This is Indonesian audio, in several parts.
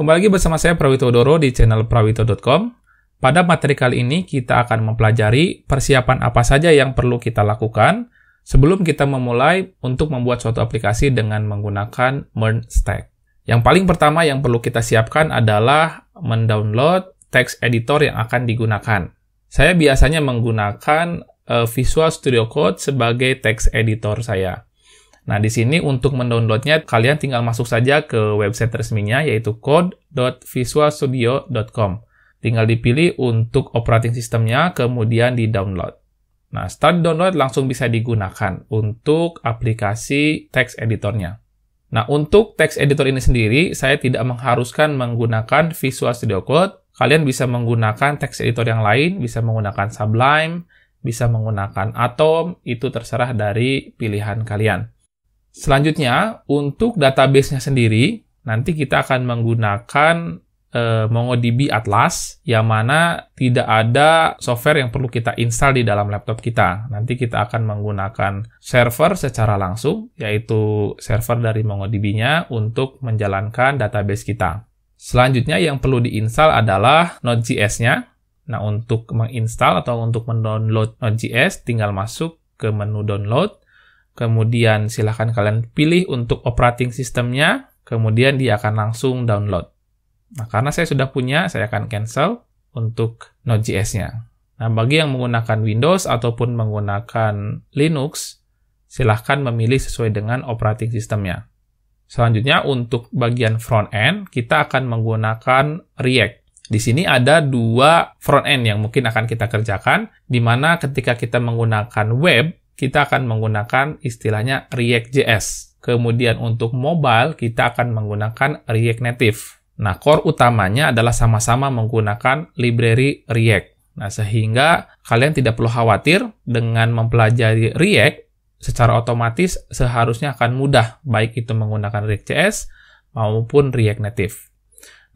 Kembali lagi bersama saya Prawito Doro di channel prawito.com. Pada materi kali ini kita akan mempelajari persiapan apa saja yang perlu kita lakukan sebelum kita memulai untuk membuat suatu aplikasi dengan menggunakan MERN Stack. Yang paling pertama yang perlu kita siapkan adalah mendownload text editor yang akan digunakan. Saya biasanya menggunakan uh, Visual Studio Code sebagai text editor saya. Nah, di sini untuk mendownloadnya, kalian tinggal masuk saja ke website resminya, yaitu code.visualstudio.com. Tinggal dipilih untuk operating sistemnya, kemudian di-download. Nah, setelah download langsung bisa digunakan untuk aplikasi text editornya. Nah, untuk text editor ini sendiri, saya tidak mengharuskan menggunakan Visual Studio Code. Kalian bisa menggunakan text editor yang lain, bisa menggunakan Sublime, bisa menggunakan Atom, itu terserah dari pilihan kalian. Selanjutnya, untuk database-nya sendiri, nanti kita akan menggunakan uh, MongoDB Atlas, yang mana tidak ada software yang perlu kita install di dalam laptop kita. Nanti kita akan menggunakan server secara langsung, yaitu server dari MongoDB-nya untuk menjalankan database kita. Selanjutnya yang perlu diinstal adalah Node.js-nya. Nah, untuk menginstal atau untuk mendownload Node.js, tinggal masuk ke menu download, kemudian silahkan kalian pilih untuk operating sistemnya, kemudian dia akan langsung download. Nah, karena saya sudah punya, saya akan cancel untuk Node.js-nya. Nah, bagi yang menggunakan Windows ataupun menggunakan Linux, silahkan memilih sesuai dengan operating sistemnya. Selanjutnya, untuk bagian front-end, kita akan menggunakan React. Di sini ada dua front-end yang mungkin akan kita kerjakan, di mana ketika kita menggunakan web, kita akan menggunakan istilahnya React.js. Kemudian untuk mobile, kita akan menggunakan React Native. Nah, core utamanya adalah sama-sama menggunakan library React. Nah, sehingga kalian tidak perlu khawatir dengan mempelajari React, secara otomatis seharusnya akan mudah, baik itu menggunakan React.js maupun React Native.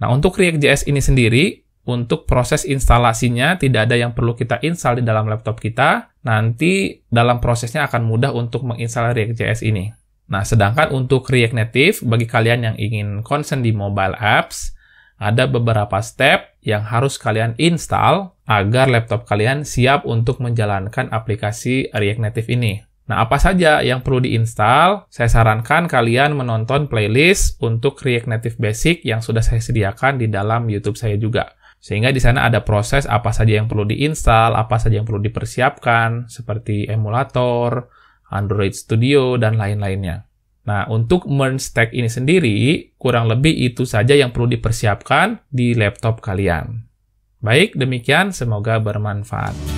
Nah, untuk React.js ini sendiri, untuk proses instalasinya tidak ada yang perlu kita install di dalam laptop kita. Nanti dalam prosesnya akan mudah untuk menginstal React.js ini. Nah, sedangkan untuk React Native, bagi kalian yang ingin concern di mobile apps, ada beberapa step yang harus kalian install agar laptop kalian siap untuk menjalankan aplikasi React Native ini. Nah, apa saja yang perlu diinstal? Saya sarankan kalian menonton playlist untuk React Native Basic yang sudah saya sediakan di dalam YouTube saya juga. Sehingga di sana ada proses apa saja yang perlu diinstal, apa saja yang perlu dipersiapkan, seperti emulator, Android Studio, dan lain-lainnya. Nah, untuk Merge Stack ini sendiri, kurang lebih itu saja yang perlu dipersiapkan di laptop kalian. Baik, demikian. Semoga bermanfaat.